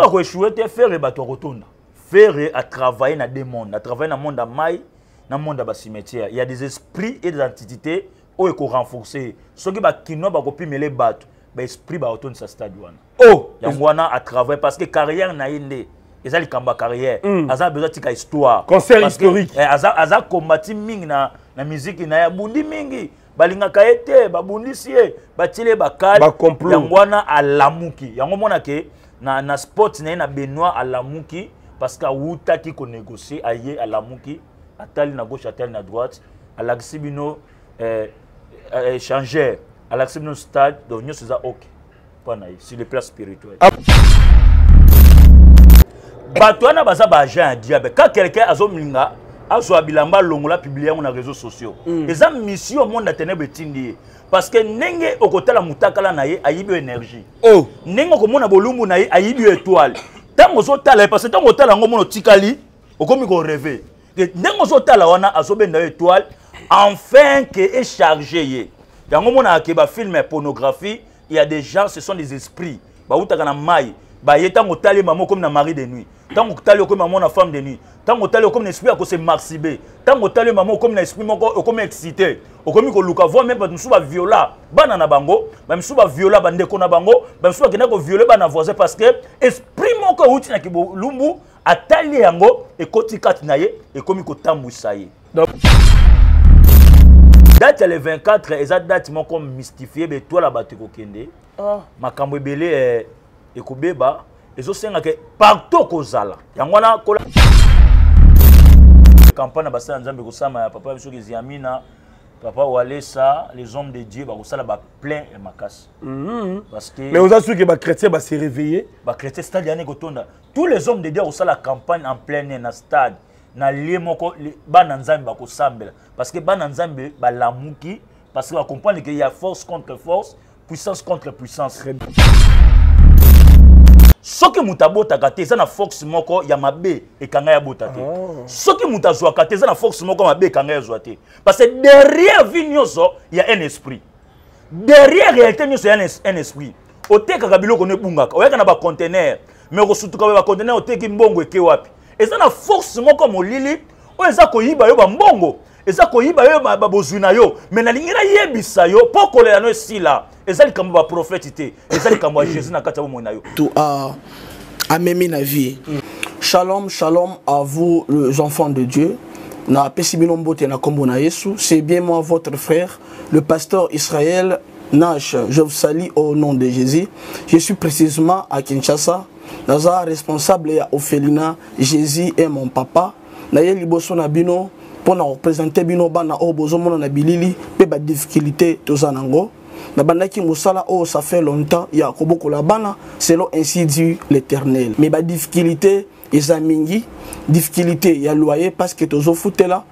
a koechouer te ferre bato akotonda ferre atravaille na deux monde atravaille na monde ya mai na monde ya bacimetière ya des esprits et des antitité oyo ekorenforce ye soki bakinois bakopimele bato baesprit baotondisa stade wana oh, yango wana atravaille parce que carrière na ye nde eza likambo ya carrière mm. aza besoin tika histoire concert historique eh, aza, aza combati mingi na, na miziki na ye abundi mingi balingaka ye te babundisi ye batili ye bakali yango wana alamuki yango omona ke na, na sport na ye na benoit alamuki parce que awutaki konégocier aye alamuki atali na gauche atali na droite alakisi bino eh, eh, échangeur alakisi bino stade donc nyonso eza oke okay. mpo na ye sur le plan spirituel ah. bato wana baza baagent ya diable ka quelqu'un azolinga azwa bilamba alongola publie yango na réseau sociaux mm. eza mission monde ya tenèbre etindi ye parce que ndenge okotala motakala na ye ayibi yo énergie oh. ndenge okomona bolumbu na ye ayibi yo étoile ntango ozotala ye parce que ntango otala yango mona otikali okomi koreve ndenge ozotala wana azobenda yo étoile enfin ke echarge ye yango omonaka ke bafilme ya pornographie il y a des gens ce sont des esprits bautaka na mai baye ntango otali mama okomi na mari de nuit ntango otali okomi mama na femme de nuit ntango otali okomi na esprit ya kose marsibe ntango otali mama okomi na esprit moko okomi excité okomi koluka voi meme bato mosusu baviola bana na bango bamisusu baviola bandeko na bango bamisusu bakenda koviole bana voisin parce que esprit moko euti na kibolumbu atali yango ekoti kati na ye ekomi kotambwisa ye Donc, date ya le 24 eza date moko mystifie betwala bato ekokende oh. makambo ebele eh, ekobeba ezosenga ke partout okozala yango wana kola campagne na basala nzambe ekosama ya papa biso kiziamina papa walesa les hommes de dieu bakosala baplein ya makasi mhm. parce que mais oza soki bachrétien base réveille bachrétien stade yani ekotonda tous les hommes de dieu akosala campagne en plein air na stade na lie moko bana nzambe bakosambela parce que bana nzambe balamuki parce que bacomprendre ke ya force contre force puissance contre puissance soki moto abotaka te eza na force moko ya mabe ekanga ya bota te oh. soki moto azwaka te eza na force moko ya mabe ekanga ya zwa te parce que derrière vie nyonso ya un esprit derrière réalité nyonso ya un esprit otekaka biloko no ebungaka oyaka na bacontenaire mais okosutuka bacontenaire oteki mbongo eke wapi eza na force moko molili oyo eza koyiba yo bambongo eza koyiba yo bozwi na yo me nalingi nayebisa yo mpo kolela no esila eza likambo ya baprofeti te eza likambo ya jésus na kati ya bomoi na yo ah, amemi na vie mm. shalom shalom à vous les enfants de dieu na pesi bino mbote na kombo na yesu c'est bien moi votre frère le pasteur israël nash je vous salue au nom de jésus je suis précisément à kinshasa naza responsable ya ofelina jésus est mon papa naye liboso na bino mpo na kopresente bino bana oyo bozomona na bilili mpe badifficulté toza nango nabandaki mosala oyo ça fait longtemps ya kobokola bana selon ainsi du l'éternel mais badifficulté eza mingi difficulté ya loyer parce que tozofutela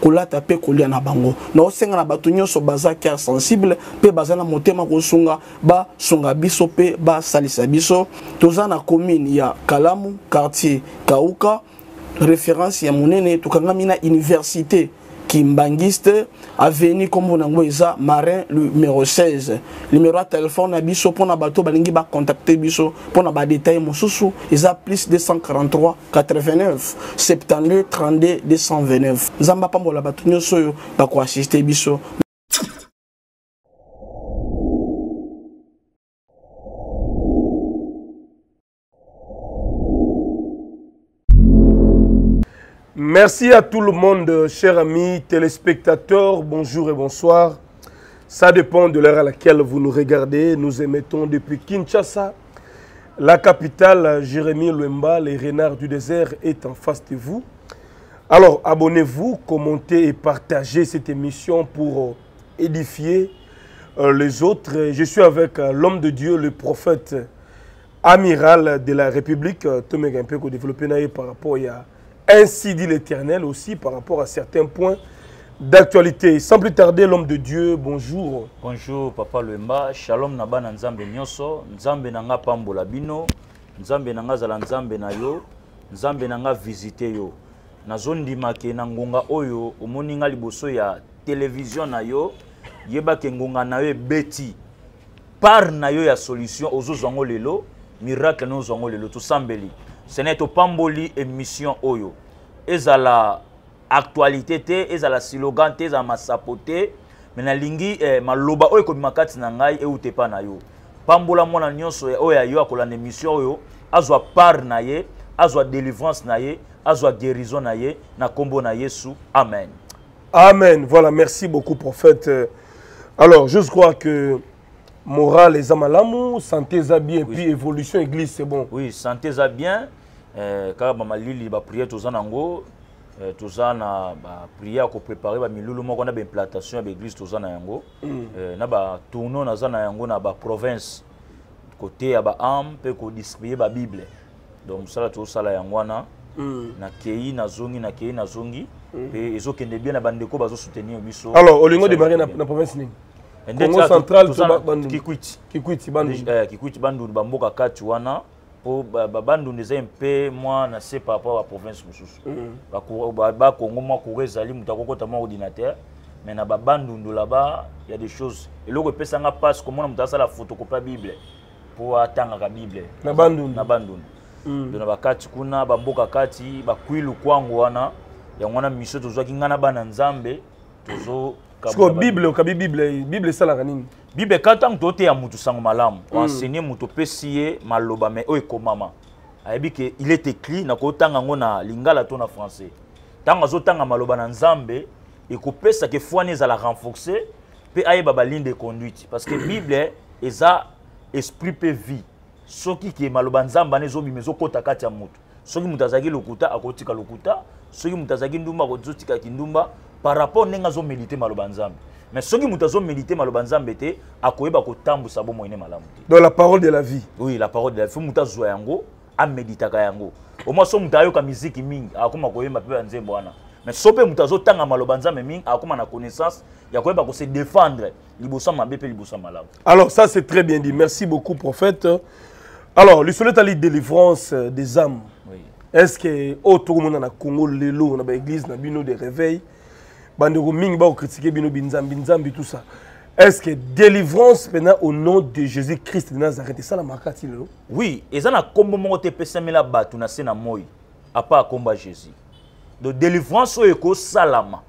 kolata mpe kolia na bango na osenga na bato nyonso baza cœur sensible mpe baza na motema kosunga basunga biso mpe basalisa biso toza na commune ya kalamu quartier kauka référence ya monene tokangami na université kimbangiste aveni nkombo na yango eza marin numero 16 numero ya telefone na biso mpo na bato balingi bacontacte biso mpo na badetail mosusu eza plus 243 89 72 32 229 nzambe apambola bato nyonso oyo bakoassiste biso Merci à tout le monde, chers amis téléspectateurs. Bonjour et bonsoir. Ça dépend de l'heure à laquelle vous nous regardez. Nous émettons depuis Kinshasa, la capitale. Jérémy Luemba, les renards du désert, est en face de vous. Alors, abonnez-vous, commentez et partagez cette émission pour euh, édifier euh, les autres. Je suis avec euh, l'homme de Dieu, le prophète amiral de la République, Tomé peu développé par rapport à Ainsi dit l'Éternel aussi par rapport à certains points d'actualité. Sans plus tarder, l'homme de Dieu, bonjour. Bonjour, Papa Luemba. Shalom naba na Nzambe nyoso. Nzambe na nga pambola bino. Nzambe na nga zala Nzambe na yo. Nzambe na nga visite yo. Nazondima ke na ngonga oyo omoni nga liboso ya television na yo. Yeba ke ngonga na yo ebeti. part na yo ya solution ozozwa yango lelo miracle na ozwa yango lelo tosambeli sene topamboli émission oyo ezala actualité te ezala slogan te ezala masapo te me nalingi eh, maloba oyo ekobima kati na ngai euta epai na yo pambola mwana nyonso oyo ya yo akolanda émission oyo azwa part na ye azwa délivrance na ye azwa guérison na ye na nkombo na yesu amen Amen. Voilà, merci beaucoup, prophète. Alors, je crois que morale eza malamu, santé eza bien, oui. puis évolution église c'est bon. Oui, santé eza bien. Euh, kaka ba malili ba prière toza nango, euh, toza na ba prière ko préparer ba milulu moko na ba implantation ya ba église toza na yango. Mm. Euh, na ba tournon naza na yango na ba province côté ya ba âme pe ko distribuer ba bible. donc mosala tozosala yango wana mm. nakei nazongi nakei nazongi mm. mpe ezokende bien na bandeko bazosoutenir biso alors olingo démarre na, na province nini eh, congo central kikwiti kikwiti bandundu eh, kikwiti bandundu bamboka kati wana mpo bandundu eza mpe mwa na se par rapport baprovince mosusu mm. bakongo mwa courant ezali moto akokota mwa ordinateur mais na babandundu laba ya des choses eloko epesanga mpasi komona moto asala photocopie ya bible mpo atangaka bible na bandundu na bandundu mm. do na bakati kuna bamboka kati bakwi lukwango wana yango wana miso tozwaki ngai na bana nzambe tozo sikoyo bible okabi bible bible esalaka nini bible kaka ntango toteya moto sango malamu mm. oenseigne moto opesi ye maloba mai oyo ekomama ayebi ke il est écrit nakotanga yango na lingala to na français ntango azotanga maloba na nzambe ekopesa ke fwani ezala renforcer mpe ayeba ba ligne de conduite parce que bible eza esprit mpe vie soki ke maloba nzambe wana ezobima ezokota kati ya moto soki moto azalaki lokuta akotika lokuta soki moto azalaki ndumba akozotika kindumba par rapport ndenge azomelite maloba nzambe mais soki moto azomelite maloba nzambe te akoyeba kotambusa bomoi ne malamu te donc la parole de la vie oui la parole de la vie fo moto azwa yango ameditaka yango omwa so moto ayoka miziki mingi akoma koyemba mpe banzembo wana mais so mpe moto azotanga maloba nzambe mingi akoma na connaissance ya koyeba kose défendre liboso ya mabe mpe liboso ya malamu alors ça c'est très bien dit merci beaucoup prophète alors lisolo etali délivrance euh, des âmes oui. est ce que oyo oh, tokomona na congo lelo na baeglise na bino de réveil bandeko mingi bakokritike bino binzambi nzambi tout ça est ce que délivrance mpena au nom de jésus christ de nazareth esalamaka ti lelo Oui, eza na kombo moko te pesamela batu na se na moi. Apa komba Jésus. Donc délivrance oyo ko salama.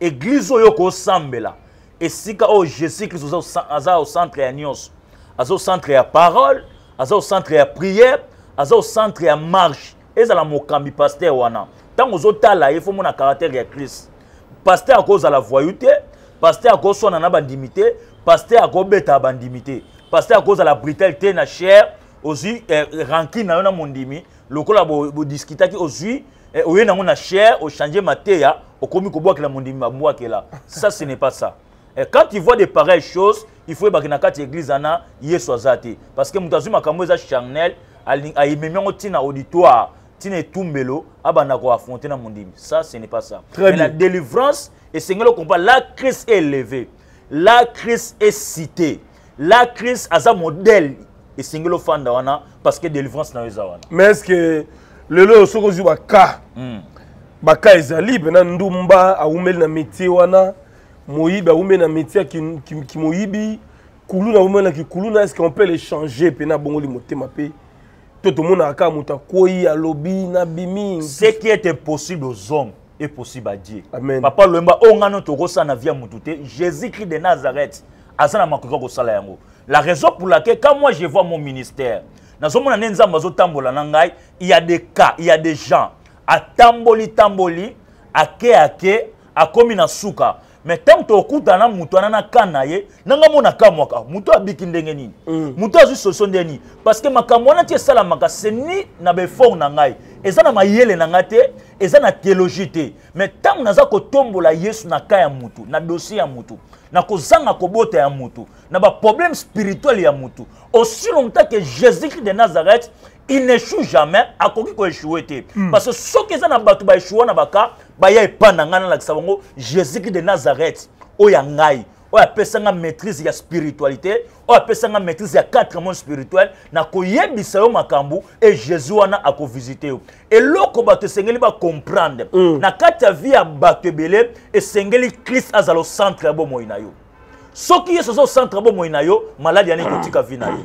Église oyo ko sambela. Esika oyo Jésus Christ aza au centre ya nyonso. Aza au centre ya parole, aza au centre ya prière, aza au centre ya marche. Ezala mokambi pasteur wana. Tango zo tala ye faut mona caractère ya Christ. pasteur akozala voyou te pasteur akoswana na bandimi te pasteur akobeta bandimi te pasteur akozala brital te na cher ozwi eh, rankine na yo na mondimi lokola bodiskitaki bo ozwi eh, oye nango na cher ochange mateya okomi kobwakela mondimi babwakela ça ce n'est pas ça eh, quand tu vois de pareilles choses il faut ebaki na kati ya église wana yesu aza te parce que moto azwi makambo eza charnel ayememi yango ntina auditoire tina etumbelo abanda ko affronter na mondimi ça ce n'est pas ça Très mais bien. la délivrance esengeli okompa la christ est élevé la christ est cité la christ aza modèle esengeli ofanda wana parce que délivrance na yo eza wana mais est ce que lelo oyo soki ozwi baka mm. baka ezali mpena ndumba awumeli na métier wana moyibi awumeli na métier ya kimoyibi ki, ki, ki moyibi, kuluna awumeli na kikuluna est ce qu'on peut le changer mpena abongoli motema mpe to tomonaka kaka moto akwei alobi nabimi ce qui est impossible aux hommes est possible à dieu Amen. papa loyemba oyo ngai no tokosala na vie ya motu te jésus christ de nazareth aza na makoki ya kosala yango la raison pour laquelle quand moi je vois mon ministère nazomona nde nzambe azotambola na ngai il y a des cas il y a des gens atamboli tamboli ake ake akomi na suka mais ntango tokutana na moto wana na ka na ye nanga mona kamwaka moto abiki ndenge nini mm. moto azwi solution ndenge nini parce que makambo wana ti esalamaka seni na baeffort na ngai eza na mayele na ngai te eza na theologie te mais ntango naza kotombola yesu na ka ya motu na dossier ya motu na kozanga kobota ya motu na baproblème spirituel ya motu aussi longtemps que jésus christ de nazareth il n'échoue jamais akoki ko échouer te mm. parce que soki eza na bato ba échoua na baka baya epai na ngai nalakisa bango jésus christ de nazareth oyo ya ngai oyo apesa nga maîtrise ya spiritualité oyo apesa nga maîtrise ya quatre monde spirituel na koyebisa yo makambo e jésus wana akovisite yo eloko bato esengeli bacomprendre mm. na kati ya vie ya bato ebele esengeli krist azala ocentre ya bomoi na yo soki yesu aza ocentre ya bomoi na yo maladi yana ekotika vie na yo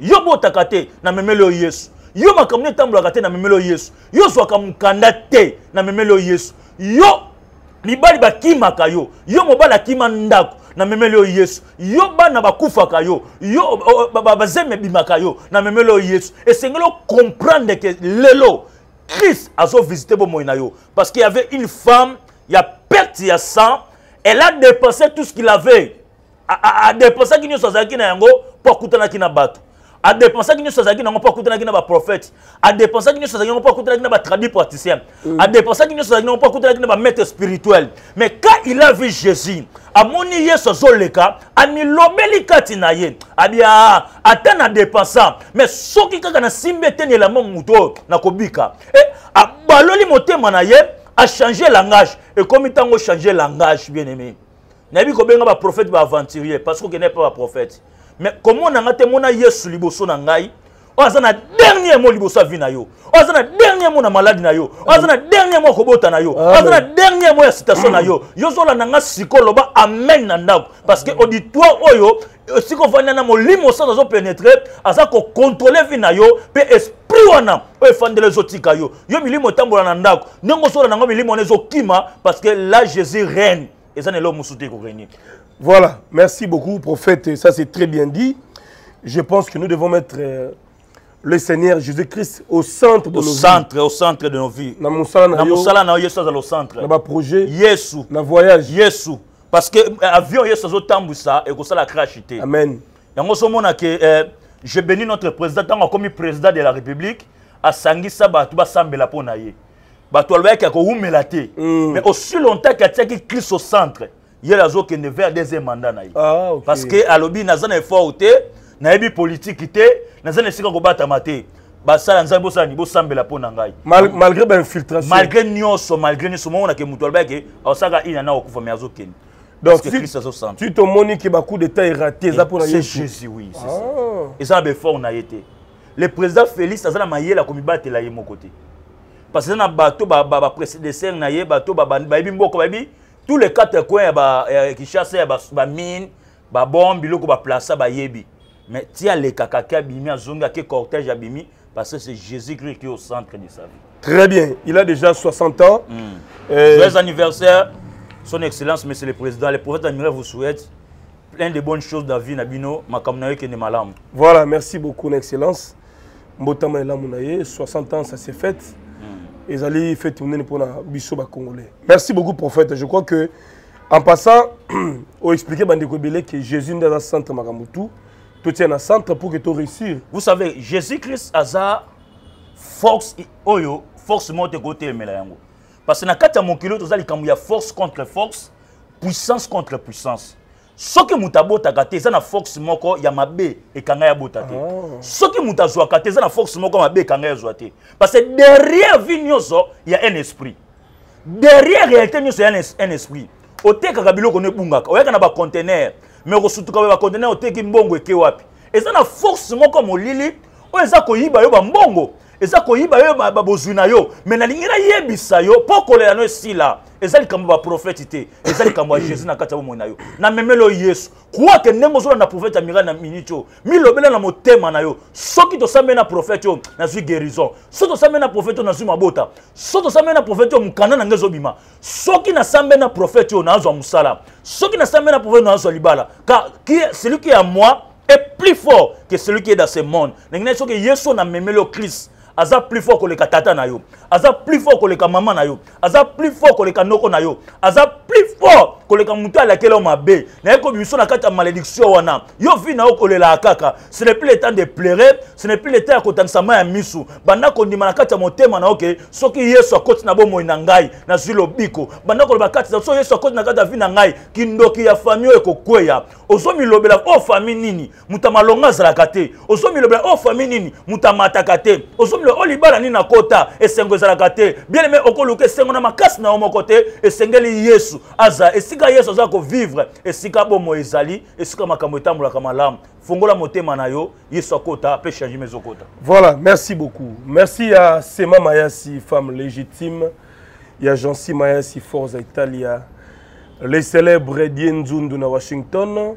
yo botaka te na memeli oyo yesu yo makambo nde etambolaka te na memeli oyo yesu yo ozwaka mokanda te na memeli oyo yesu yo mibali bakimaka yo yo mobali akima ndako na memeli oyo yesu yo bana bakufaka yo yo bazemi ebimaka yo na memeli oyo yesu esengeli ocomprendre ke lelo christ azovisite bomoi na yo parce qu'il y avait une femme ya perte ya sang elle a dépensé tout ce qu'il avait adepensaki nyonso azalaki na yango mpo akutanaki na bato adepensaki nyonso azalaki nango mpo akutanaki na baprofete adepensaki nyonso azalaki nango mpo akutanaki na batradi praticien mm. adepensaki nyonso azalaki nango mpo akutanaki na bamaître spirituel mais quand il a vu jésus amoni yesu azoleka amilobeli kati na ye abia ah, ata na depensa mais soki kaka nasimbi eteni elamba moto oyo nakobika e eh, abaloli motema na ye achange langage ekomi ntango change langage bien aimé nayebi kobenga baprofete baaventurier parce que okende mpe baprofete mais komona nga te mona yesu liboso na ngai oyo aza na dernier mot liboso ya vi na yo oyo aza na dernier mot na maladi na yo oyo aza na dernier mot ya kobota na yo oyo aza na dernier mot ya citation na yo yo ozolanda nga siko loba amen na ndako parce que auditoire oyo esika ofandi na molimo santu azo penetre aza kokontrole vi na yo mpe esprit wana oyo efandela ezotika yo yo milimo etambola na ndako ndenge osola nango milimo wana ezokima parce que là jésus règne eza na eloko mosusu te ekorenye voilà merci beaucoup prophète ça c'est très bien dit je pense que nous devons mettre euh, le Seigneur Jésus-Christ au centre de au nos centre, vies. Au centre de nos vies. Na musala na yo. Na musala na yo, Yesu azala au centre. Na ba projet. Yesu. Na voyage. Yesu. parce que euh, avion yesu azotambusa ekosala crash te amen yango ozomona ke euh, je bénis notre président ntango akomi président de la république asangisa bato basambela mpo na ye bato alobaki akowumela te mm. mais aussi longtemps ke atiaki christ au centre ye azokende vers deuxième mandat na ye ah, okay. parce que alobi naza na effort te nayebi politiki te naza na esika kobatama te basala nzambe bosala ni bosambela mpo na ngai malgré bainfiltration malgré nyonso malgré nyonso omonake moto alobaki eke asalaka ina na okufa mai azokende donc tu tomoni ke bacoup d'état erate eza mpo na jésus oui ah. eza na baeffort na ye te le président félix aza na mayele ya komibatela ye moko te parce que eza na bato baprécédesseur na ye bato bayebi mboka bayebi tous les quatre coins ya kinshasa ya bamine ba bon biloko ba plaça ba yebi mais ti alekaka ke abimi azongi ake cortège abimi parce que c'est jésus christ qui est au centre de sa vie très bien il a déjà 60 ans mm. euh... joyeux anniversaire son excellence monsieur le président le prophète amira vous souhaite plein de bonnes choses dans la vie na bino makambo na yo ekende malamu voilà merci beaucoup na excellence mbotama elamu na ye 60 ans ça s'est fait mm. ezali fete monene mpona biso bacongolais merci beaucoup prophète je crois que en passant o expliquer bandeko ebele que jésus nde aza centre makambo tout totia na centre pour que to réussir vous savez jésus christ aza force oyo force moko te kotelemela yango parce que na kati ya mokili oyo toza likambo ya force contre force puissance contre puissance soki moto abotaka te eza na force moko ya mabe ekanga ya bota te oh. soki moto azwaka te eza na force moko ya mabe ekanga ya zwa te parce que derrière vie nyonso ya un esprit derrière réalité nyonso ya un esprit otekaka biloko no ebungaka oyaka na bacontenaire me okosutuka ba bacontenaire oteki mbongo eke wapi eza na force moko molili oyo eza koyiba yo bambongo eza koyiba yo bozwi na yo me nalingi nayebisa yo mpo kolela no esila eza likambo ya baprofeti te eza likambo ya jésus na kati ya bomoi na yo namemeli oyo yesu crois que ndenge ozolanda prophète amiral na minute oyo milobela na motema na yo soki tosambeli na prophète oyo nazwi guérison soki tosambeli na prophète oyo nazwi mabota soki tosambeli na prophète oyo mokanda na ngai ezobima soki nasambeli na prophète oyo nazwa mosala soki nasambeli na prophète oyo nazwa libala car celui qui est à moi est plus fort que celui qui est dans ce monde ndenge nai soki yesu oyo namemeli yo christ aza plus fort koleka tata na yo aza plus fort koleka mama na yo aza plus fort koleka noko na yo aza plus fort koleka moto alakela yo mabe naye kobiso na kati ya malédiction wana yo vi na yo kolelaka kaka ce n'est plus le temps de pleurer ce n'est plus le temps ya kotangisa mai ya misu banda kondima na kati ya motema na yo ke soki yesu akoti na bomoi na ngai nazwi lobiko banda koloba kati soki yesu akoti na kati ya vi na ngai kindoki ya famille oyo ekokweya ozomilobela oyo oh, famille nini moto ya malonga azalaka te ozomilobela oyo oh, fami nini moto amataka te ozomilobela oyo oh, libala nini akota esengo ezalaka te bieleme okoluka esengo na makasi na yo moko te esengeli yesu aza esika yesu aza kovivre esika bomoi ezali esika makambo etambolaka malamu fongola motema na yo yesu akota mpe changement ezokota voilà merci beaucoup merci ya sema mayasi femme légitime ya jansi mayasi forza italia les célèbres die nzundu na washington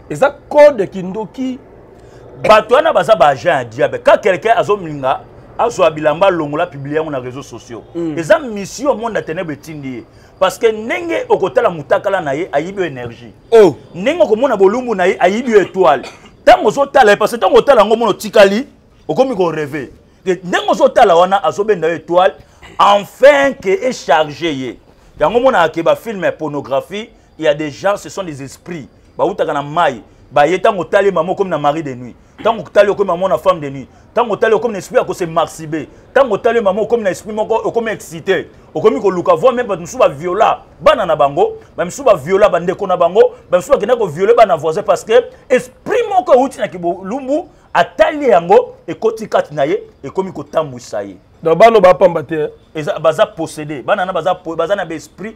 eza code kindoki bato wana baza baagent ya diable ka quelqu'un azolinga azwa bilamba alongola publie yango na réseau sociaux mm. eza mission monde ya tenebre etindi ye parce que ndenge okotala motakala na ye ayibi yo énergie oh. ndenge okomona bolumbu na ye ayibi yo étoile ntango ozotala ye parce que ntango otala yango mona otikali okomi koreve ndenge ozotala wana azobenda yo étoile enfin ke echarge ye yango omonaka ke bafilme ya pornographie il y a des gens ce sont des esprits bautaka na mai baye ntango otali mama okomi na mari de nuit ntango otali okomi mama na femme de nuit ntango otali okomi na esprit ya kose marsibe ntango otali mama okomi na esprit moko okomi excité okomi koluka voi meme bato mosusu baviola bana na bango bamisusu baviola bandeko na bango bamisusu bakenda koviole bana voisin parce que esprit moko euti na kibolumbu atali yango ekoti kati na ye ekomi kotambwisa ye donc bana bapamba te baza possédé bana na baza, baza na baesprit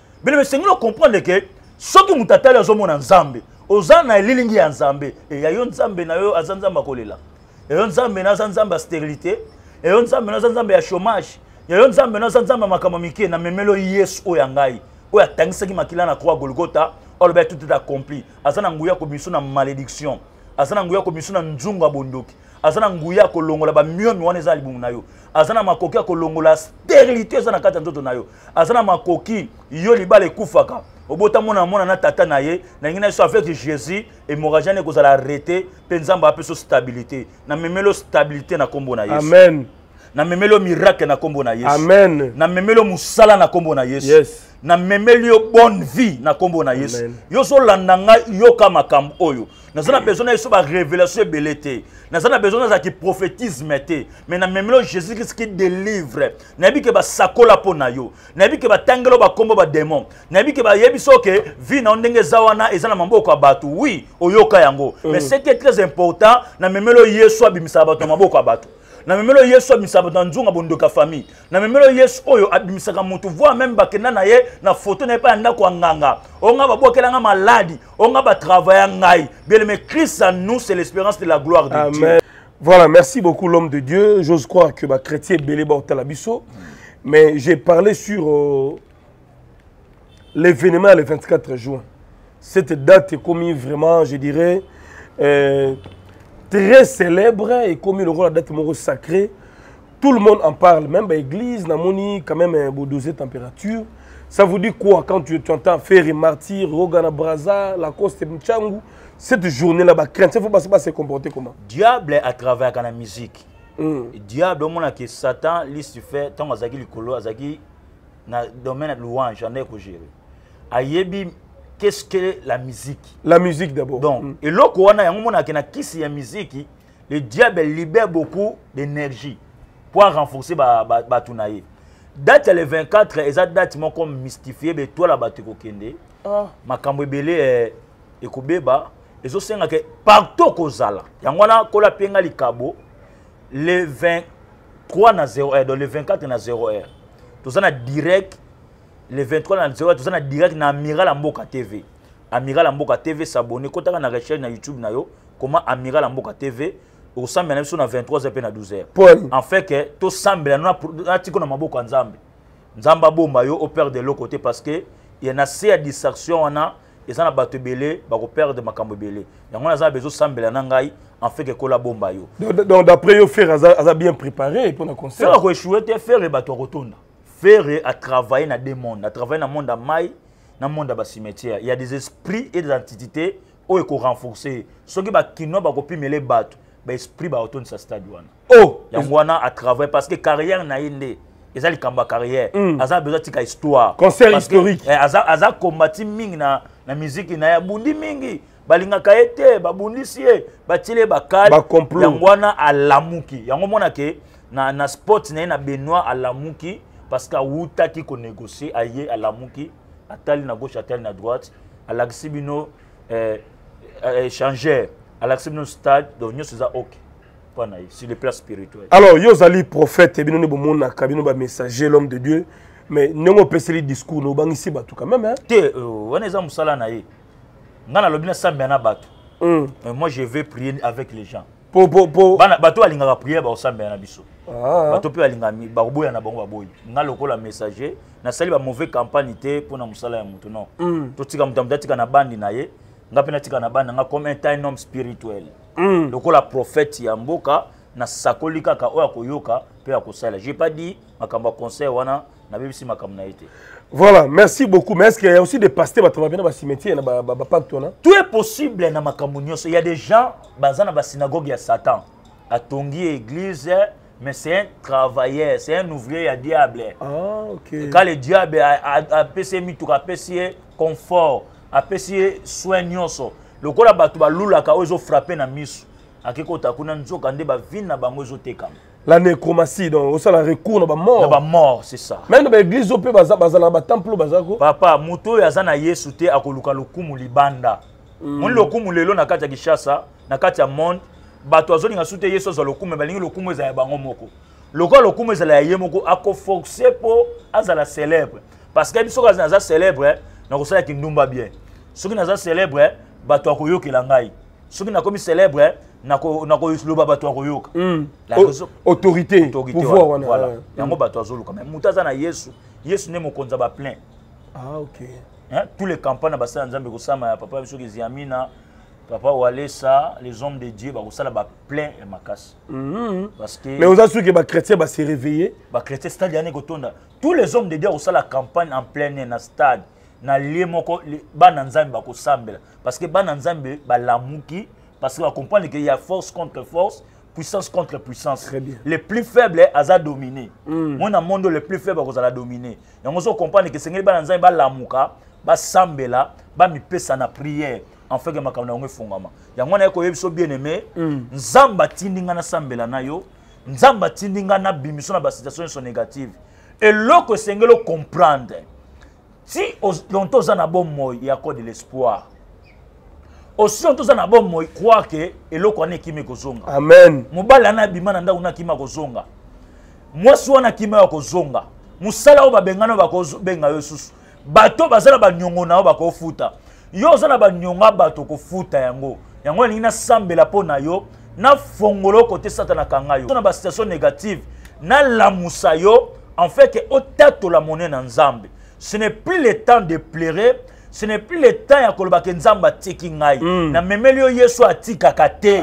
bino esengeli ocomprendre ke soki moto atali azomona nzambe oza na elilingi ya nzambe eya yo nzambe na yo aza nzambe akolela eyo nzambe na aza nzambe ya sterilité eyo nzambe na aza nzambe ya chômage eyo nzambe na aza nzambe ya makambo mike na memelo yesu oyo ya ngai oyo atangisaki makila na croix golgota olobaki tout est accompli aza na nguya kobiso na malédiction aza na nguya kobiso na nzungu ya bondoki aza na nguya ya kolongola bamiomi wana eza na libumu na yo aza na makoki ya kolongola sterilité eza na kati ya nzoto na yo aza na makoki yo libala ekufaka obota mwana mwana na tata na ye nalingi na biso avec jésus hémorragie wana ekozala arrete mpe nzambe apesa stabilité na memelo stabilité na nkombo na yesu amen na memeli yo miracle na nkombo na yesu amen na memeli yo mosala na nkombo na yesu yes. na memeli yo bonne vie na nkombo na yesu amen. yo ozolanda ngai yoka makambo oyo naza na besoin na yesu barévélation ebele te naza na besoin nazala kiprofetisme te mais na memeli yo jésus christ qui délivre nayebi ke basakola mpo na yo nayebi ke batangela yo bakombo bademon nayebi ke bayebi so ke vie na yo ndenge eza wana eza na maboko ya bato wi oyoka yango mm. mais ce qui est très important na memelo yesu abimisaka bato na maboko ya bato na memelo yesu abimisaka bato na nzunga bondoki ya famille na memelo yesu oyo abimisaka motu voi meme bakenda na ye na foto na ye epai ya ndako ya nganga oyo ngai babwakela ngai maladi oyo ngai batravaya ngai bieleme christ a nous c'est l'espérance de la gloire de Amen. dieu voilà merci beaucoup l'homme de dieu j'ose croire que chrétien ebele baotala biso mais j'ai parlé sur euh, l'événement le 24 juin cette date est commis vraiment je dirais euh, très célèbre et comme le rôle la date moro sacrée Tout le monde en parle, même ba église na moni quand même eh, bo doser température. Ça vous dit quoi quand tu, tu entends Ferry Martyr, Rogana Braza, Lacoste Mchangu, cette journée là ba crainte, il faut pas se passer comporter comment Diable à travers la musique. Mm. Diable on a que Satan Lucifer tant azaki likolo azaki na domaine de louange en eko gérer. Ayebi qu'est-ce que la musique La musique d'abord. Donc, mm. et loko wana yango mona que na kisi ya musique le diable libère beaucoup d'énergie mpo arenforce bato na ye date ya le 24 eza date moko mystifie betwala bato ekokende oh. makambo ebele eh, ekobeba ezosenga ke partout okozala yango wana kola mpe ngai likabo le 23 na 0 heure donc le 24 na 0 heure toza na direct le 23 na 0 heure toza na direct na amiral ya mboka tv Amiral Amboka TV s'abonner kotaka na recherche na YouTube na yo comment Amiral Amboka TV osambela na biso na 23h mpe na 12h en fait que tosambela natiko na maboko ya nzambe nzambe abomba yo operde eloko te parce que ya na se ya distraction wana eza na bato ebele bakoperdre makambo ebele yango wana aza na bezo osambela na ngai en fait que kola bomba yo donc d'après yo ferre aza, aza bien préparé mpo na concert ferre akoechoue te ferre bato akotonda ferre atravaille na deux monde atravaille na monde ya mai na monde ya bacimetière il y a des esprits et des antiquités oyo ekorenforce soki bakinois bakopimele bato baesprit baotondisa stade wana oh! yango wana atravaille parce que carrière na ye nde eza likambo ya carrière mm. aza besoin atika histoire concert historique eh, aza, aza combati mingi na, na miziki na ye abundi mingi balingaka ye te babundisi ye batili ye bakali yango wana alamuki yango omona ke na, na sport na ye na benoit alamuki parce que awutaki konegocie aye alamuki atali na gauche atali na droite alakisi bino eh, eh, échangeur alakisi bino stade donc nyonso eza oke mpo na ye sur le plan spirituel alors yo ozali prophète bino nde bomonaka bino bamessager l'homme de dieu mais ndenge opeseli discours na obangisi bato quand même te euh, wana eza mosala na ye nga nalobi nasambela na bato hmm. mais moi je vais prier avec les gens bato balingaka priere bakosambela na biso ah. bato mpe balingaka bakoboya na bango baboyi nga lokola messager nasali bamauvais campagne te mpo na mosala ya moto non hmm. totika moto ya moto atika na bandi na ye nga mpe natika na bandi na nga comme un temps un homme spirituel hmm. lokola prophète ya mboka nasakoli kaka oyo akoyoka mpe akosala je pas dit makambo ya concert wana nabebisi makambo na ye te voilà merci beaucoup mais est ce qu'il y a aussi des pasteur bato babina bacimetier na bapacte wana tout est possible na makambo nyonso il y a des gens baza na basynagogue ya satan atongi église mais c'est un travailleur c'est un ouvrier ya diable ah, okay. quand le diable apesi ye mituka apesi ye confort apesi ye soin nyonso lokola bato balulaka oyo ezofrappe na miso akekota kuna nzoka nde bavine na bango ezotekama la nécromatie donc osala recours na bamort na bamort c'est ça meme na baeglise oyo mpe bazalaka na batemple oyo baza ko papa moto oyo aza na yesu te akoluka lokumu libanda mm. moni lokumu lelo na kati ya kinshasa na kati ya monde bato azolinga su te yesu azwa lokumu balingi lokumu ezala ya bango moko lokola lokumu ezala ya ye moko akoforce mpo azala célèbre parce que biso kaka naza célèbre nakosala kindumba bien soki naza célèbre bato akoyokela ngai soki nakomi célèbre nakoloba bato ya koyoka hmm. autorité pouvoir wana euh, yango bato azoluka mai moto aza na yesu yesu nde mokonzi ya baplein ah, tous les campagne na basala nzambe ekosama ya papa biso kiziamina papa walesa les hommes de dieu bakosala baplein ya makasi hmm. parce que mais oza soki bachrétien base réveille bachrétien stade yani ekotonda tous les hommes de dieu akosala campagne en plein air na stade na lie moko bana nzambe bakosambela parce que bana nzambe balamuki parce que bacomprendre que ya force contre force puissance contre puissance Très bien. le plus faible aza domine mm. moi na monde le plus faible akozala domine yango ozo comprendre que esengeli bana nzambe balamuka basambela bamipesa na prière enfin ke makambo na yango efungama yango wana ye koyebi biso bien aimé mm. nzambe atindi ngai nasambela na yo nzambe atindi ngai nabimiso na basituation nyonso négative eloko esengeli ocomprendre ti lonto oza na bomoi ya ko de l'espoir osi lonto oza na bomoi croire ke eloko wana ekimi kozonga amen mobali ana abima na ndako na akima kozonga mwasi wana akima ya kozonga mosala oyo babengana oyo bakobenga yo lisusu bato baza na baniongo na yo bakofuta yo oza na baniongo ya bato kofuta yango yango nalingi nasambela mpo na yo nafongola oko te satana akanga yo na basituation négative nalamusa yo en fait ke otatola mone na nzambe ce n'est plus le temps de pleurer ce n'est plus le temps ya koloba ke nzambe atiki ngai mm. na memeli yo yesu atikaka te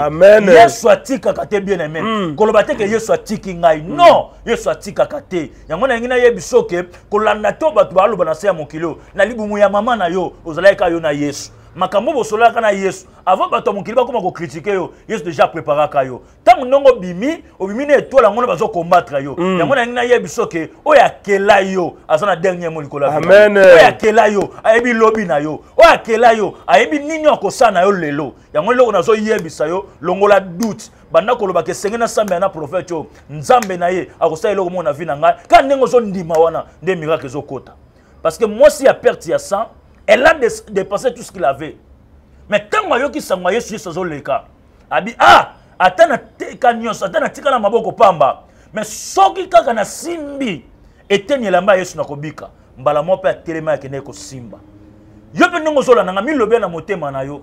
yesu atikaka te bien aimé mm. koloba te ke yesu atiki ngai mm. non yesu atikaka te yango nalingi nayebisa yo ke kolanda to bato baaloba na se ya mokili oyo na libumu ya mama na yo ozalaki kaka yo na yesu makambo bosololaka na yesu avant bato ya mokili bakoma kokritike yo yesu deja apreparaka yo ntango ndenge obimi obimi na etoile yango na bazokombatre yo mm. yango nalingi nayebi biso ke oyo akela yo aza na dernier mo likolo oyo akela yo ayebi lobi na yo oyo akela yo ayebi nini akosala na yo lelo yango eloko nazoyebisa yo longola doute banda kolobaka esenge nasambela na profete oyo nzambe na ye akosala eloko moko na vi na ngai kaka ndenge ozondima wana nde miracle ezokota parce que mwasi ya perte ya sang elle a dépensé tout ce qu'il avait mais ntango ayoki sango ya yesu yesu azoleka abi ah ata nateka nyonso ata natika na maboko pamba mais soki kaka nasimbi eteni elamba ya yesu nakobika mbala moko mpe atelema akendeki kosimba yo mpe ndenge ozolanda nga milobela na motema na yo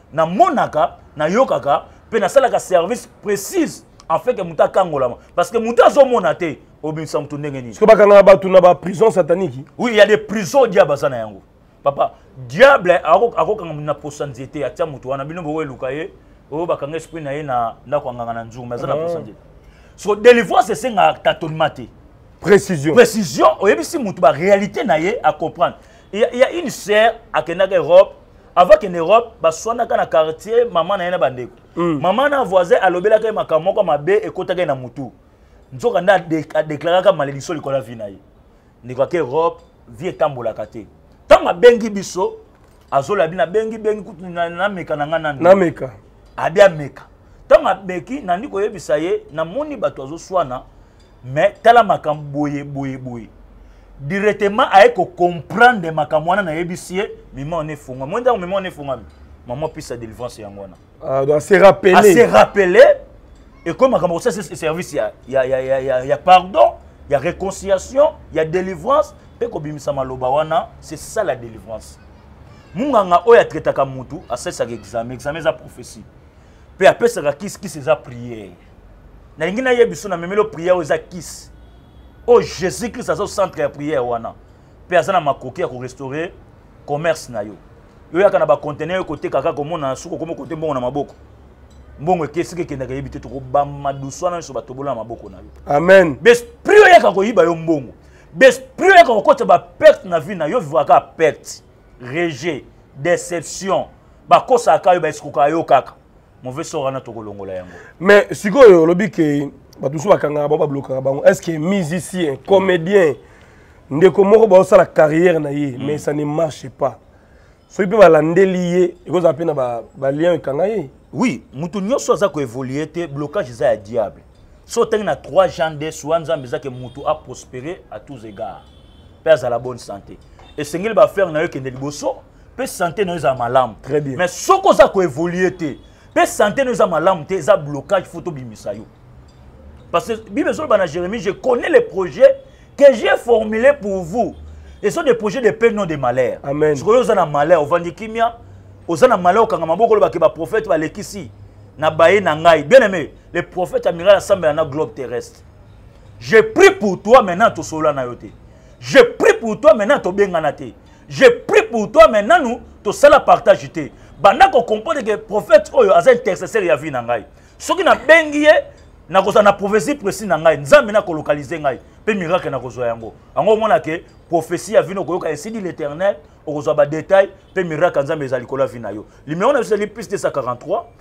namonaka nayokaka mpe nasalaka service précise en fait que moto akangolama parce que moto azomona te obimisa moto ndenge nini bakangaka bato na baprison sataniki oui ya de prison diable aza na yango papa diable akokanga na posa nzete atia moto wana bino boko eluka ye oyo bakanga esprit na ye na ndako anganga na nzungu mais aza na posa ah. nzete so délivrance esengaka tatonnement te précision précision oyebisi moto baréalité na ye acomprendre il y a une sœur akendaka europe avant kende europe baswanaka na quartier mama na ye na bandeko mm. mama na voisin alobelaka ye makambo moko mabe ekotaka ye na motu nzoka nde adeklaraka malediction likolo ya vi na ye ndeko ake europe vi etambolaka te ntango abengi biso azoloba bino abengi bengi kutu nameka na ngai nani nameka abi ameka ntango ameki nandi koyebisa ye namoni bato azoswana mais tala makambo boye boye boye directement aye kocomprendre makambo wana nayebisi ye mima wana efungwami mwe ntango mima wana efungwami mama pisa délivrance yango wana ah, se rappele ekomi makambo kosala service ya, ya, ya, ya, ya, ya pardon ya réconciliation ya délivrance mpe kobimisa maloba wana c'est ça la délivrance munganga oyo atraitaka motu asalisaka examen examen eza prophétie mpe apesaka kisi kisi eza priere nalingi nayebi biso na memelo priere oyo eza kisi oyo jésus christ aza centre ya priere wana mpe aza na makoki ya korestaure commerce na yo yo yaka na bacontener yo koteka kaka komona soki okomi kote mbongo na maboko mbongo ekesiki ekendaka yebi te tokobama dusu wana nyonso batobola na maboko na yo amen besprit oyo yaka koyiba yo mbongo besprit oyo yaka kokota baperte na vie na yo vivaka perte rejet déception bakosaka yo baesikokaka yo kaka mauvais sort wana tokolongola yango mais sikoyo olobi ke bato mosusu bakangaka bango bablokaka bango est ce que musicien comédien ndeko moko baosala carrière na ye mm. mais ça ne marche pas soki mpe balandeli ye ekozala mpe na balien ekanga ye oui moto nyonso aza koévolue te blocage eza ya diable so otangi na 3 jean de sua nzambe ezake motu aprospere à tous égards mpe azala bonne santé esengeli baaffaire na yo ekende liboso mpe sante na yo ezala malamu très bien mais soki oza koévolue te mpe sante na yo eza malamu te eza blocage fo tobimisa yo parce que bible ezoloba na jérémie je connais les projets que j'ai formulé pour vous et sont des projets de paix non de malheur sikoyo oza na malheur ovandi kimia oza na malheur okanga maboko olobake baprofete balekisi na baye na ngai bien aimé le prophète amiral asambela na globe terrestre je prie pour toi maintenant tosolola na yo te je prie pour toi maintenant tobengana te je prie pour toi maintenant nu tosala partage te banda kocomprendre ke prophète oyo aza intercesseur ya vie na ngai soki nabengi ye nakozala na prophétie précis na ngai nzambe nakolokalize ngai mpe miracle nakozwa yango yango omona ke prophétie ya vino okoyoka esidi l'éternel okozwa badetail mpe miracle ya nzambe ezali kola vi na yo limero na biso ezali plus 243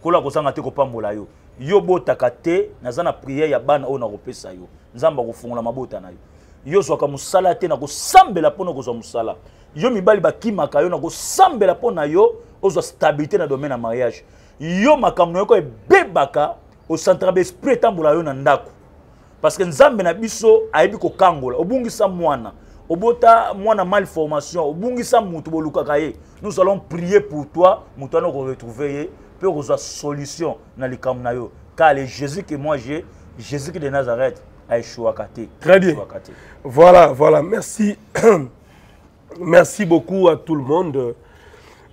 nkolo akozanga te kopambola yo yo botaka te naza na priere ya bana oyo nakopesa yo nzambe akofungola mabota na yo yo ozwaka mosala te nakosambela mpo na kozwa mosala yo mibali bakimaka yo nakosambela mpo na yo ozwa stabilité na domaine ya mariage yo makambo na yoko ebebaka osantraka baesprit etambola yo na ndako parce que nzambe na biso ayebi kokangola obungisa mwana obota mwana mal formation obungisa moto bolukaka ye nous allons prier pour toi moto wana okoretrouve ye mpe okozwa solution na likambo na yo car le jésus que moi j'ai jésus qui de nazareth aeshuaka te très bien voilà voilà merci merci beaucoup à tout le monde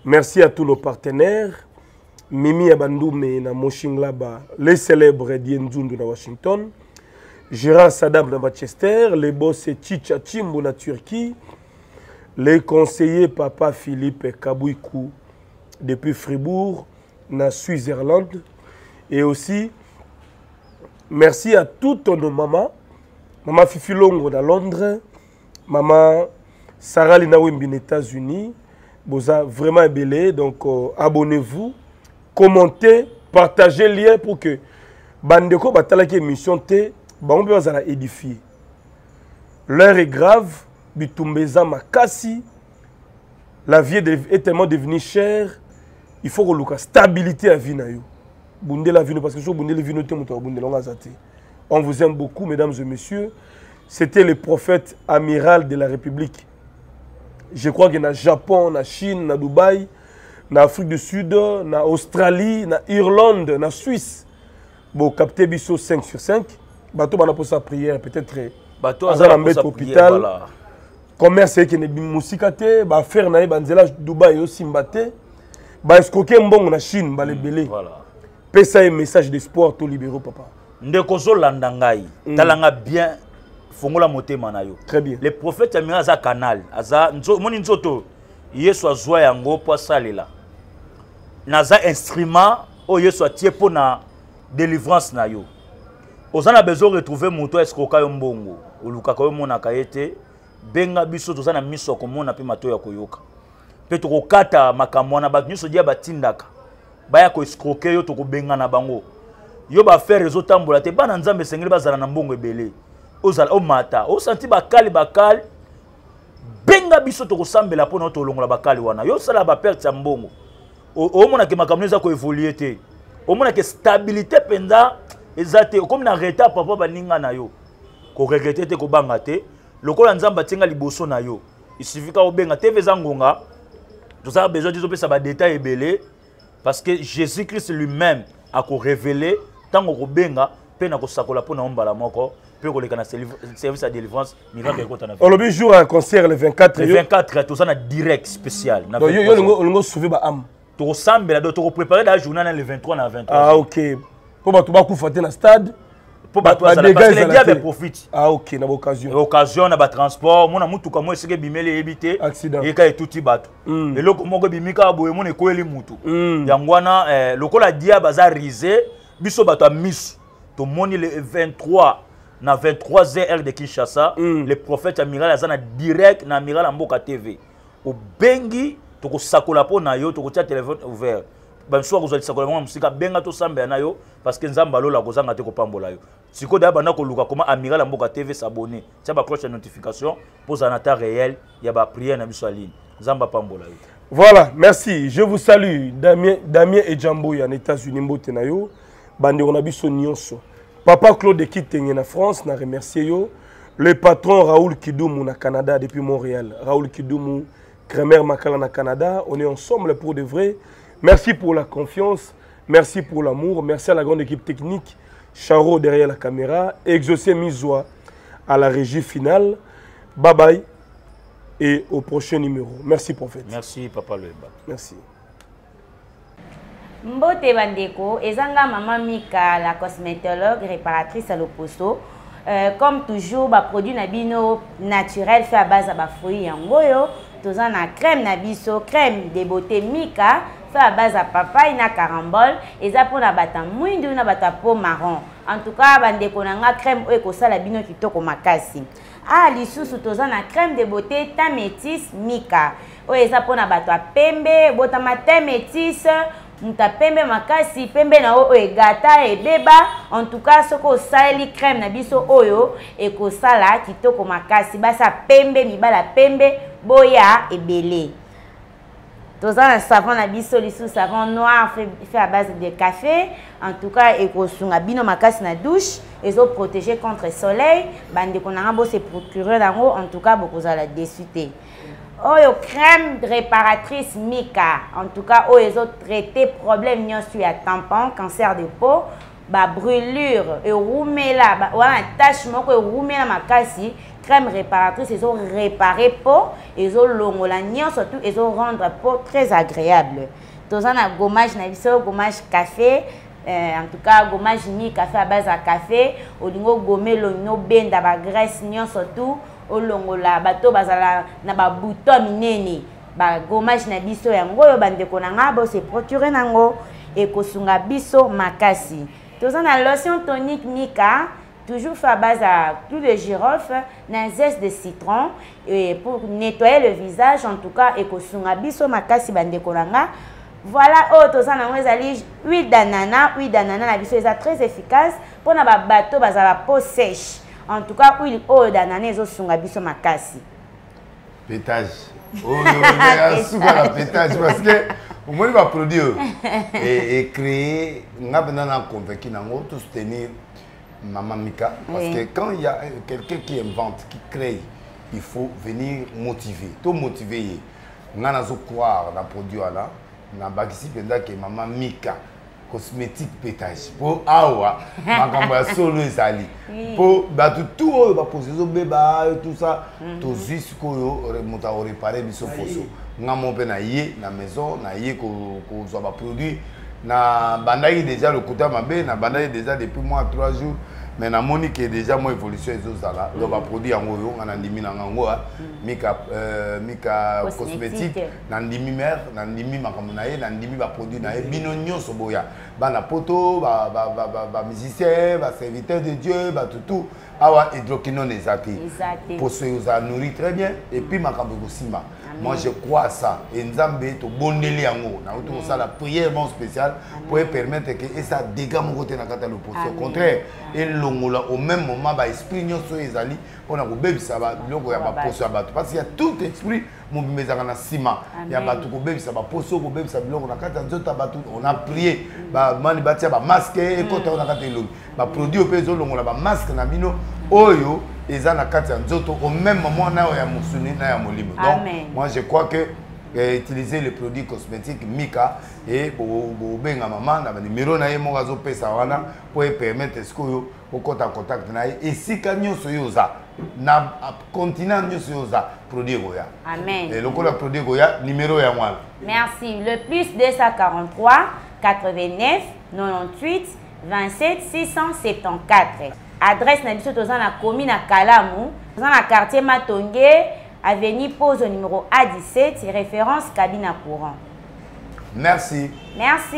merci à tous nos partenaires mimi ya bandume na moshinglaba le célèbre die nzundu na washington gérard sadam na manchester le bose chicha chimbu na turquie le conseiller papa philippe kabuiku depuis fribourg na switzerland et aussi merci à toutes nos mamans mama fifilongo na londres Maman Sarah Lina Wembi na États-Unis, boza vraiment ebele donc euh, abonnez-vous, commentez, partagez lien pour que bandeko batalaki émission te bango mpe bazala édifié. L'heure est grave, bitumba eza makasi, la vie est tellement devenue chère, il faut koluka stabilité ya vie na yo. Bundela vino parce que soki obundeli vino te moto akobundela ngo aza te. On vous aime beaucoup mesdames et messieurs. C'était le prophète amiral de la République. Je crois que na Japon, na Chine, na Dubaï, na Afrique du Sud, na Australie, na Irlande, na Suisse. Bon, capté biso 5 sur 5. Bato bana pour sa prière, peut-être. Eh, Bato aza na mbete hôpital. Voilà. Commerce eke ne musika te, ba faire na ye banzela Dubaï aussi mbate. Ba escroquer mbongo na Chine, ba lebele. Voilà. pesa ye message d'espoir to libero papa ndeko ozolanda ngai mm. tala nga bien fongola motema na yo très bien le prophète ya mira aza canal aza omoni nzoto yesu azwa yango mpo asalela naza instrument oyo yesu atie mpo na délivrance na yo oza na besoin retrouver moto esikoka yo mbongo olukaka yo omonaka ye te benga biso toza na miso ya komona mpe mato ya koyoka mpe tokokata makambo wana bato nyonso dia batindaka baya ko escroquer yo tokobengana bango yo baaffaire ezotambola te bana nzambe esengeli bazala na mbongo ebele ozala omata osanti bakali bakali benga biso tokosambela mpo na yo tolongola bakali wana yo osala baperte ya mbongo omonake makambo eza koevolue te omonake stabilité mpenza eza te okomi na retard papa baninga na yo koregrete te kobanga te lokola nzambe atinga liboso na yo il suffit ka obenga tv eza ngonga tozala besoin tizopesa badetail ebele parce que jésus christ lui-même akorevele ntango okobenga mpe na kosakola mpo na yo mbala moko mpe koleka na service ya délivrance miracle ekota na olobi jour ya concert le 24 le 24 toza na direct spécial olingi osouve baame tokosambela donc tokoprépare da journal na le 23 na 23 ah ok mpo bato bakufa te na stade mpo bato bazaladiable profite ah ok na baoccasion occasion na batransport mona motuka moko esika ebimeli eyebi te eka etuti bato hmm. eloko moko ebimi kaka boye mona ekweli motu hmm. yango wana eh, lokola diable aza rise biso bato ya misu tomoni le 23 na 23 heure de kinshasa hmm. le prophète amiral aza na direct na amiral ya mboka tv obengi tokosakola mpo na yo tokotia telefone ouvert bamisusu bakozwa lisakola bango na mosika benga tosambela na yo parce que nzambe alola akozanga te kopambola yo sikoyo daya banda koluka koma amiral ya mboka tv sabonne tia bacloche ya notification mpo ozala na temps réel ya bapriere na biso ya ligne nzambe apambola yo voilà merci je vous salue damien, damien ejamboy en états-unis mbote na yo bandeko na biso nyonso papa claude kitenge na france na remercie yo le patron raoul kidumu na canada depuis montréal raoul kidumu kremer makala na canada on est ensemble pour de vrai merci pour la confiance merci pour l'amour merci à la grande équipe technique charo derrière la caméra exaucé misoi à la régie finale bye bye et au prochain numéro merci prophète merci papa loemba merci Mbote bandeko, eza nga mama Mika la cosmétologue réparatrice à l'oposo. Euh, comme toujours ba produits na bino naturel fait à base ya ba fruits yango oyo toza na crème na biso crème de beauté Mika fait à base ya papaye na carambole eza mpona bato ya mwindu na bato ya peau marron en tout cas bandeko na nga crème oyo ekosala bino kitoko makasi Ah lisusu toza na crème de beauté teint métis Mika. Oyo eza pona bato ya pembe, botama teint métis moto pembe makasi pembe na yo oyo egata ebeba en tout cas soki osaleli crème na biso oyo ekosala kitoko makasi basa pembe mibala pembe boya ebele toza na savon na biso lisusu savon noir fait, fait à base de café en tout cas ekosunga bino makasi na douche ezoprotege contre soleil bandeko na nga bose procure yango en tout cas bokozala desu te oyo crème réparatrice mika en tout cas oyo ezotraite problème nyonso ya tampon cancer de peau ba brûlure ewumela wana tache moko ewumela makasi crème réparatrice ezo réparer peau ezo longola nyonso tout ezo rendre peau très agréable toza na gommage na biso gommage café Euh, en tout cas gommage nini café à base ya café olingi ogome elongi nobenda bagrèce nyonso tout olongola bato bazala na babouton minene ba gommage na biso yango oyo bandeko na ngai bose procure na yango ekosunga biso makasi toza na lotion tonique mika toujours faire base à clou de girofle na zeste de citron et pour nettoyer le visage en tout cas ekosunga biso makasi bandeko na nga voilà oyo toza nango ezali huile d'anana huile d'anana na biso eza très efficace mpo na babato bazala peau sèche en tout cas huile oyo d'anana ezosunga biso makasi petage oyo suka na petage parce que omoni baproduit oyo ecree nga mpenza na convaincu nango to soutenir mama mika parce oui. que quand il y a quelqu'un qui invente qui crée il faut venir motiver to motiver ye nga nazo croire na produit wana nabakisi mpenza ke mama mika cosmétique petage mpo awa makambo ya solo ezali mpo bato tu oyo baposi ezobeba ayo tout ça mhm. tozwi sikoyo moto akorepare biso poso nga mo mpe na ye na maison na ye kozwa baproduit na bandaki déjà lokuta mabe na bandaki déjà depuis mois 3 jours mais namoni ke déjà mwa évolution ezozala donc mhm. baproduit yango oyo nga nandimi na ngango ah. mhm. mika euh, mika cosmétique nandimi mare nandimi makambo na ye nandimi baproduit na ye bino nyonso boya bana poto bamusicien baserviteur de dieu bato tout awa hydroquinone eza te poso ozala nourri très bien epuis makambo ekosimba moi je crois ça e nzambe tobondeli yango nauti kosala prière bon spéciale mpo epermettre ke esa dégât moko te na kati ya loposo au contraire elongola au même moment baesprit nyonso oyo ezali mpo na kobebisa biloko ya baposo ya bato parce ya tout esprit mobimba ezalaka na nsima ya bato kobebisa baposo kobebisa biloko na kati ya nzoto ya bato on a prie bamani batia bamaske mm. ekota oyo na kati ya elongi baproduit oyo mpe ezolongola bamaske na bino oyo eza na kati ya nzoto au même moment nayo ya mosuni na ya molimo donc moi je crois que eh, utiliser les produits cosmétiques mika e bobenga mama na banimero na ye moko azopesa wana mpo epermettre sikoyo okota contact na ye esika nyonso yo oza na continent nyonso yo oza produit ekoya amen e, lokola produit ekoya numero yango wana merci le plus 243 89 98 27 674 adresse na biso toza na komi na kalamu toza na quartier matonge avenue pozo numero a 17 référence cabine à courant merci merci